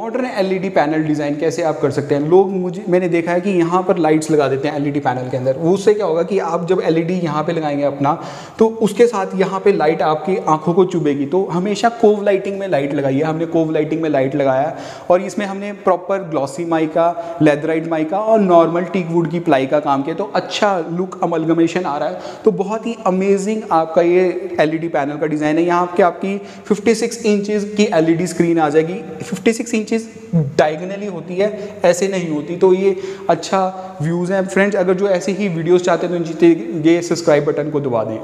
Modern LED panel design कैसे आप कर सकते हैं? लोग मुझे, मैंने देखा है कि यहाँ पर लाइट्स लगा देते हैं एलईडी पैनल के अंदर। उससे क्या होगा कि आप जब एलईडी यहाँ पे लगाएँगे अपना तो उसके साथ यहाँ पे लाइट आपकी आँखों को चुभेगी। तो हमेशा कोव लाइटिंग में लाइट लगाइए। हमने कोव लाइटिंग में लाइट लगाया और इसमें हमने proper glossy mica leatherite mica और नॉर्मल टीक वुड की प्लाई का काम किया। तो अच्छा लुक अमलगमेशन आ रहा है। तो बहुत ही अमेजिंग आपका ये एलईडी पैनल का डिज़ाइन है। यहाँ आपके आपकी फिफ्टी सिक्स की एलईडी स्क्रीन आ जाएगी। फिफ्टी सिक्स इंचेस डायगनली होती है, ऐसे नहीं होती। तो ये अच्छा व्यूज़ हैं। फ्रेंड्स अगर जो ऐसे ही वीडियोस चाहते हैं तो ये सब्सक्राइब बटन को दबा दें।